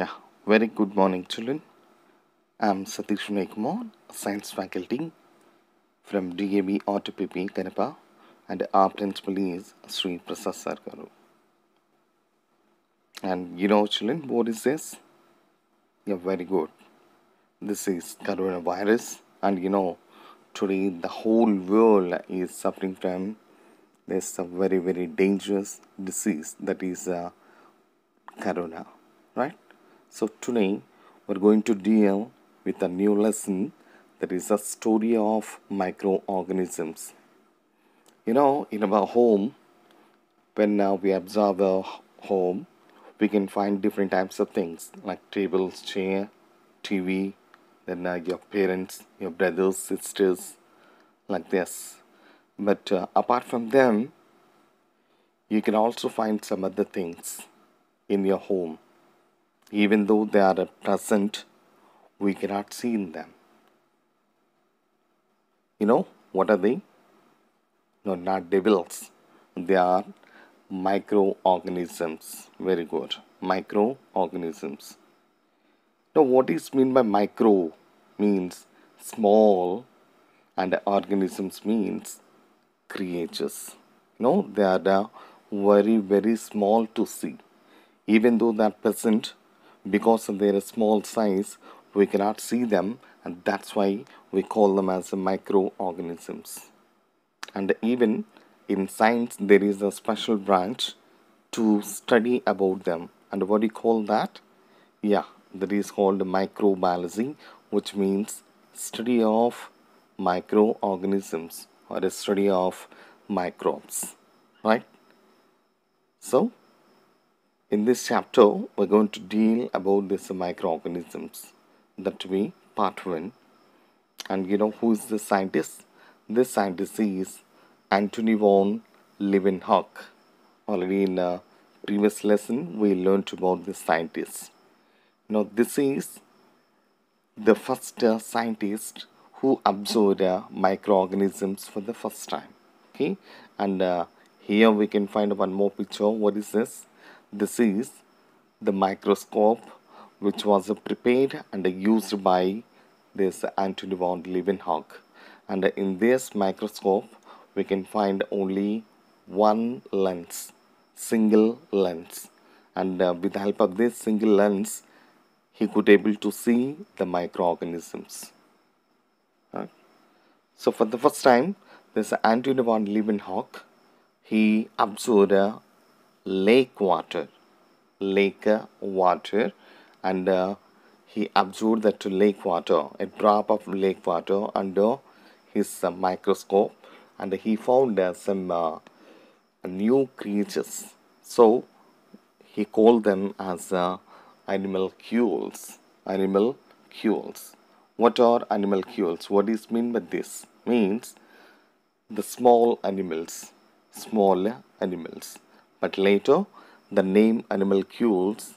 Yeah, very good morning, children. I'm Satish Kumar, science faculty from DAV RTPP Kanapa, and our principal is Sri Prasad Sarkaru. And you know, children, what is this? Yeah, very good. This is coronavirus, and you know, today the whole world is suffering from this very, very dangerous disease that is uh, corona, right? So today we're going to deal with a new lesson that is a story of microorganisms. You know, in our home, when uh, we observe a home, we can find different types of things like tables, chair, TV, then uh, your parents, your brothers, sisters, like this. But uh, apart from them, you can also find some other things in your home. Even though they are present, we cannot see them. You know, what are they? No, not devils. They are microorganisms. Very good. Microorganisms. Now, what is mean by micro? Means small, and organisms means creatures. No, they are very very small to see. Even though they are present, because of their small size, we cannot see them, and that's why we call them as microorganisms. And even in science, there is a special branch to study about them. And what do you call that? Yeah, that is called microbiology, which means study of microorganisms or a study of microbes, right? So, in this chapter, we're going to deal about these microorganisms. That be part one. And you know who is the scientist? This scientist is Anthony von Leeuwenhoek. Already in a previous lesson, we learned about this scientist. Now, this is the first uh, scientist who observed uh, microorganisms for the first time. Okay, and uh, here we can find one more picture. What is this? This is the microscope which was prepared and used by this Anthony von Leeuwenhoek. And in this microscope, we can find only one lens, single lens. And uh, with the help of this single lens, he could able to see the microorganisms. So for the first time, this Anthony von Leeuwenhoek, he observed lake water, lake water, and uh, he observed that to lake water, a drop of lake water under his uh, microscope, and he found uh, some uh, new creatures. So he called them as uh, animalcules. Animalcules. What are animalcules? What is mean by this? Means the small animals, small animals. But later, the name animalcules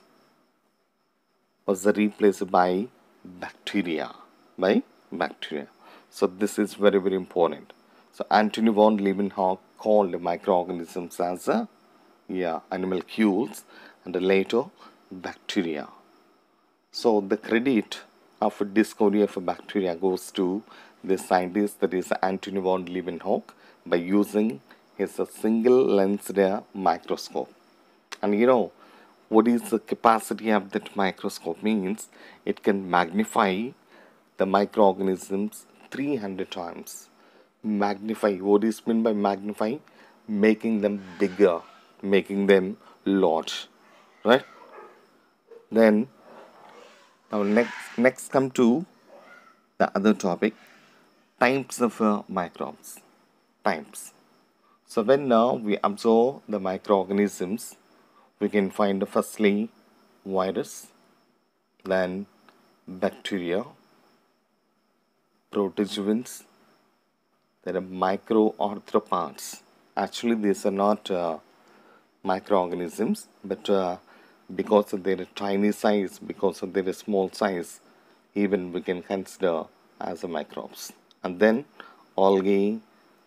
was replaced by bacteria. By bacteria. So this is very very important. So Anthony von Leeuwenhoek called microorganisms as a yeah animalcules and later bacteria. So the credit of discovery of bacteria goes to the scientist that is Anthony von Leeuwenhoek by using his single lensed microscope. And you know what is the capacity of that microscope means it can magnify the microorganisms 300 times. Magnify what is meant by magnify? Making them bigger, making them large, right? Then now next next come to the other topic types of uh, microbes types so when now we observe the microorganisms. We can find firstly virus then bacteria protozoans there are microarthropods. Actually these are not uh, microorganisms but uh, because of their tiny size because of their small size even we can consider as a microbes. And then algae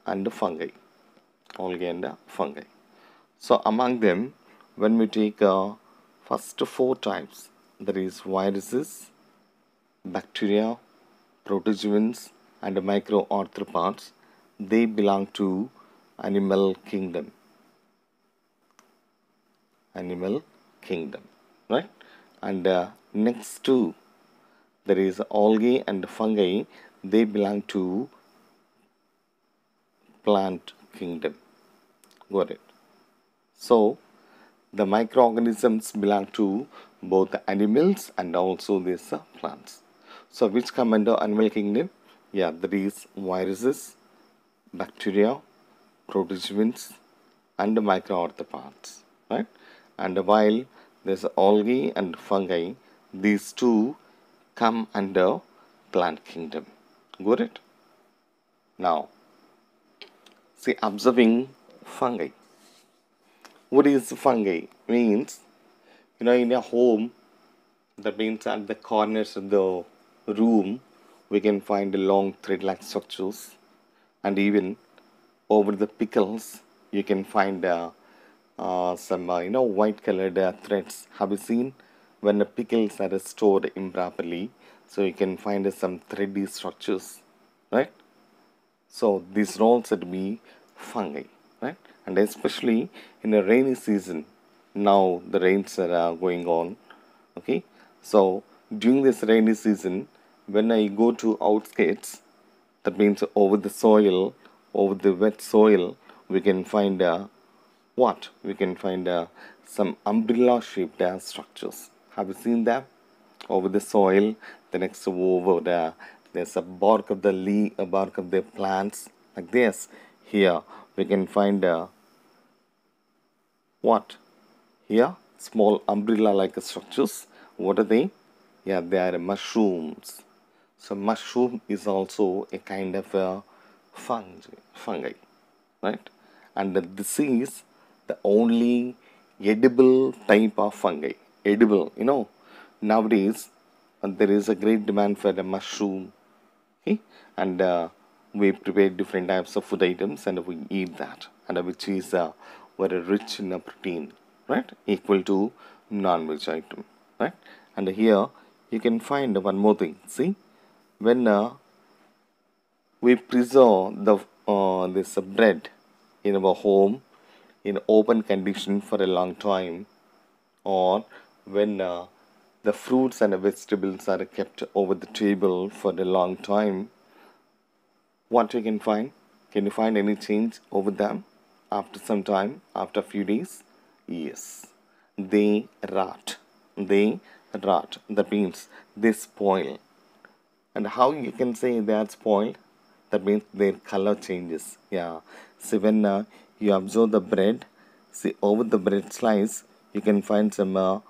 and fungi algae and fungi so among them when we take uh, first four types that is viruses, bacteria, protozoans and microarthropods. They belong to animal kingdom. Animal kingdom, right? And uh, next to there is algae and fungi. They belong to plant kingdom. Got it? So the microorganisms belong to both the animals and also these uh, plants. So which come under animal kingdom? Yeah, that is viruses, bacteria, protozoans and microarthropods, right? And while there's algae and fungi, these two come under plant kingdom. Got it? Now, see observing fungi. What is fungi? Means you know in a home that means at the corners of the room. We can find long thread like structures. And even over the pickles you can find uh, uh, some uh, you know white colored uh, threads. Have you seen? When the pickles are stored improperly so you can find some thready structures right? So these rolls would be fungi right? And especially in a rainy season now the rains are uh, going on okay? So during this rainy season when i go to outskirts that means over the soil over the wet soil we can find uh, what? We can find uh, some umbrella shaped uh, structures. Have you seen that? Over the soil the next over there there's a bark of the leaf a bark of the plants like this. Here we can find uh, what? Here small umbrella like structures. What are they? Yeah they are mushrooms. So mushroom is also a kind of a fungi fungi right? And this is the only edible type of fungi edible you know. Nowadays uh, there is a great demand for the mushroom okay? And uh, we prepare different types of food items and we eat that. And which is uh, very rich in a protein right? Equal to non-veg item right? And here you can find one more thing. See when uh, we preserve the uh, this bread in our home in open condition for a long time or when uh, the fruits and vegetables are kept over the table for a long time what you can find can you find any change over them after some time, after a few days? Yes. They rot. They rot. That means they spoil. And how you can say they are spoiled? That means their color changes. Yeah. See when uh, you observe the bread, see over the bread slice, you can find some uh,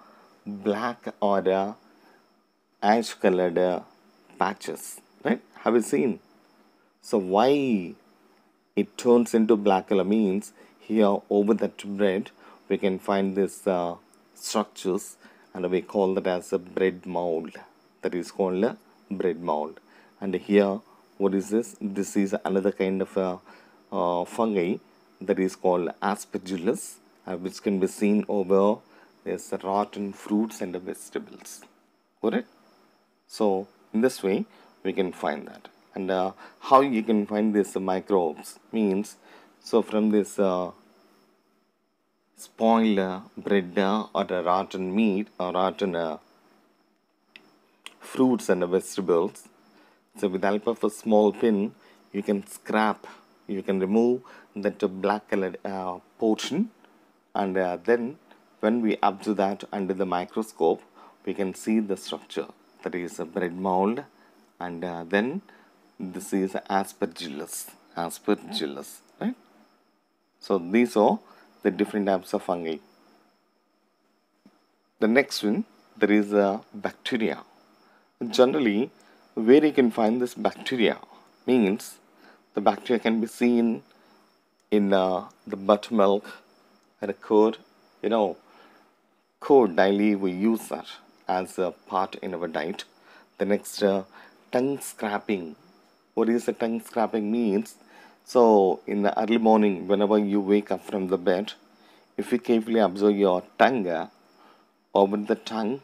black or uh, ash colored uh, patches. Right? Have you seen? So why it turns into black color means here over that bread we can find this uh, structures and we call that as a bread mold. That is called a bread mold. And here what is this? This is another kind of a uh, fungi that is called aspergillus uh, which can be seen over this rotten fruits and vegetables. Correct so in this way we can find that and uh, how you can find these microbes means so from this uh, spoiled uh, bread uh, or rotten meat or rotten uh, fruits and vegetables. So with the help of a small pin you can scrap you can remove that black colored uh, portion. And then when we observe that under the microscope we can see the structure. That is a bread mold. And then this is aspergillus aspergillus right? So these are the different types of fungi. The next one there is a bacteria. Generally where you can find this bacteria means the bacteria can be seen in uh, the buttermilk and a curd you know curd daily we use that as a part in our diet. The next uh, tongue scraping what is the tongue scraping means so in the early morning whenever you wake up from the bed if you carefully observe your tongue over the tongue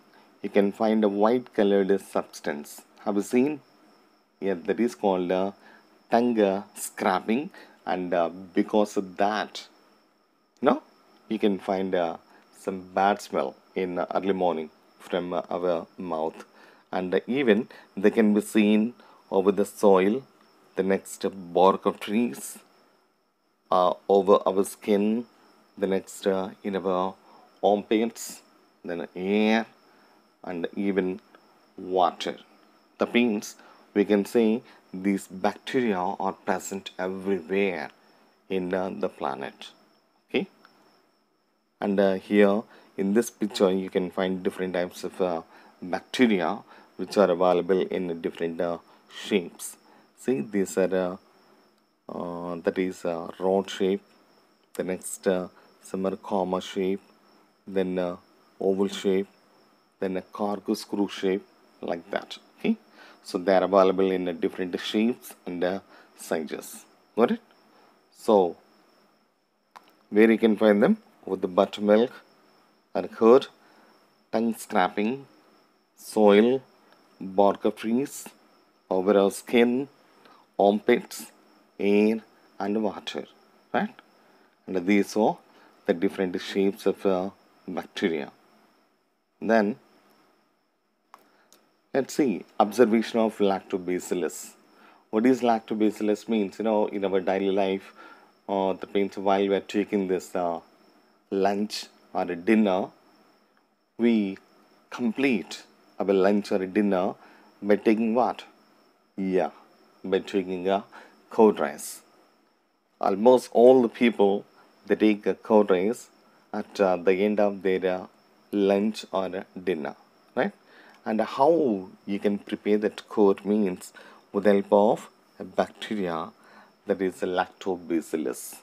you can find a white colored substance. Have you seen? Yeah, that is called uh, tongue scraping and uh, because of that, no, you can find uh, some bad smell in early morning from our mouth and even they can be seen over the soil, the next bark of trees, uh, over our skin, the next uh, in our armpits, then air, and even water. That means we can say these bacteria are present everywhere in uh, the planet. Okay, and uh, here in this picture you can find different types of uh, bacteria which are available in different uh, shapes. See, these are uh, uh, that is uh, rod shape the next uh, are comma shape then uh, oval shape then a corkscrew shape like that okay? So they are available in uh, different shapes and uh, sizes got it? So where you can find them? With the buttermilk and curd tongue scraping soil bark of trees over our skin armpits air and water right? And these are the different shapes of uh, bacteria. Then let's see observation of lactobacillus. What is lactobacillus means you know in our daily life uh, that means while we are taking this uh, lunch or a dinner we complete our lunch or a dinner by taking what yeah by taking a curd rice almost all the people they take a curd rice at uh, the end of their uh, lunch or uh, dinner right? And how you can prepare that curd means with the help of a bacteria that is lactobacillus.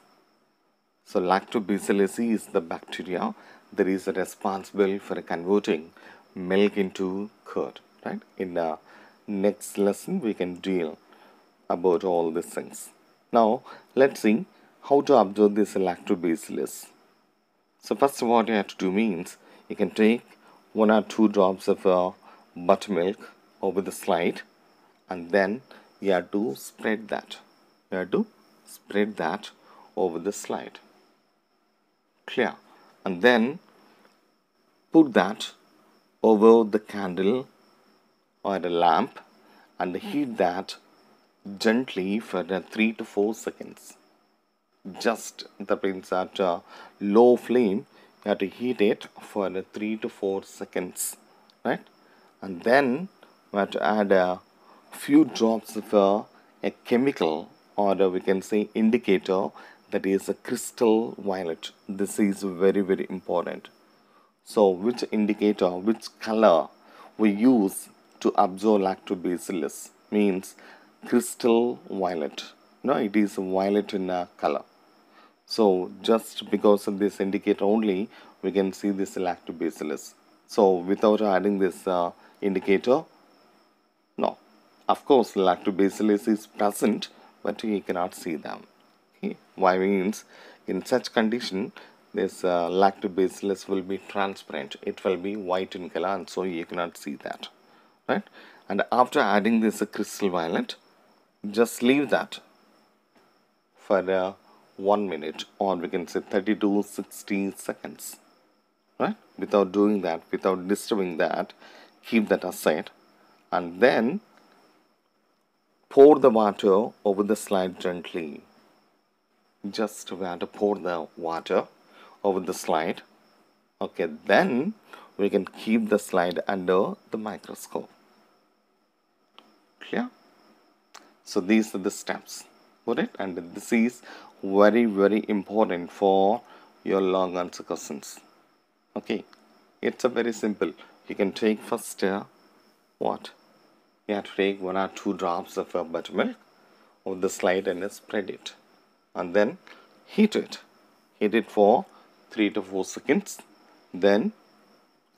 So lactobacillus is the bacteria that is responsible for converting milk into curd right? In the next lesson we can deal about all these things. Now let's see how to observe this lactobacillus. So first what you have to do means you can take one or two drops of uh, buttermilk over the slide and then you have to spread that. You have to spread that over the slide. Clear? And then put that over the candle or a lamp and heat that gently for uh, 3 to 4 seconds. Just that means at uh, low flame you have to heat it for uh, 3 to 4 seconds right? And then we have to add a few drops of uh, a chemical or uh, we can say indicator that is a crystal violet. This is very very important. So which indicator which color we use to observe lactobacillus means crystal violet. No it is violet in color. So just because of this indicator only we can see this lactobacillus. So without adding this uh, indicator no. Of course lactobacillus is present but you cannot see them. Okay? Why means in such condition this uh, lactobacillus will be transparent. It will be white in color and so you cannot see that right? And after adding this crystal violet just leave that for uh, one minute or we can say 30 to 60 seconds right? Without doing that without disturbing that keep that aside. And then pour the water over the slide gently. Just we have to pour the water over the slide. Okay then we can keep the slide under the microscope clear so these are the steps for it? And this is very very important for your long answer questions. Okay it's a very simple. You can take first uh, what? You have to take one or two drops of uh, buttermilk over the slide and spread it. And then heat it. Heat it for 3 to 4 seconds. Then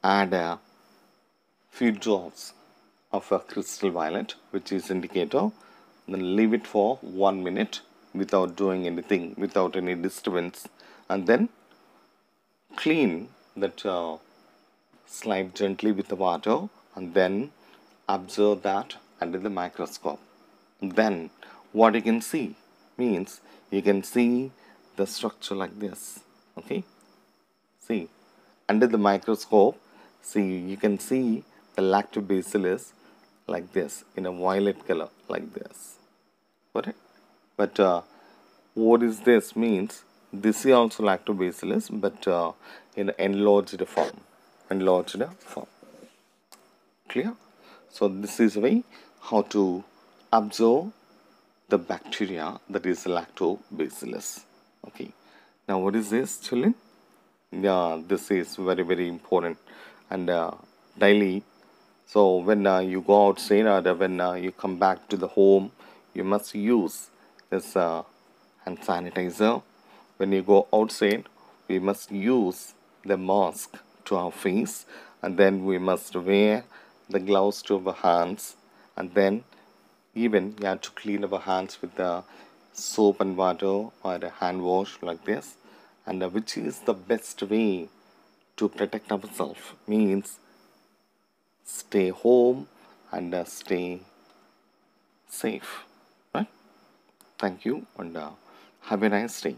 add a few drops of a crystal violet which is indicator then leave it for one minute without doing anything without any disturbance and then clean that uh, slide gently with the water and then observe that under the microscope. Then what you can see means you can see the structure like this. Okay. See under the microscope see you can see the lactobacillus like this in a violet color like this. Correct? But uh, what is this means this is also lactobacillus but uh, in enlarged form enlarged form. Clear? So this is way how to absorb the bacteria that is lactobacillus. Okay? Now what is this children yeah this is very very important. And uh, daily so when uh, you go outside or when uh, you come back to the home you must use this uh, hand sanitizer. When you go outside we must use the mask to our face and then we must wear the gloves to our hands and then even you have to clean our hands with the soap and water or a hand wash like this and uh, which is the best way to protect ourselves means stay home and uh, stay safe. Right? Thank you and uh, have a nice day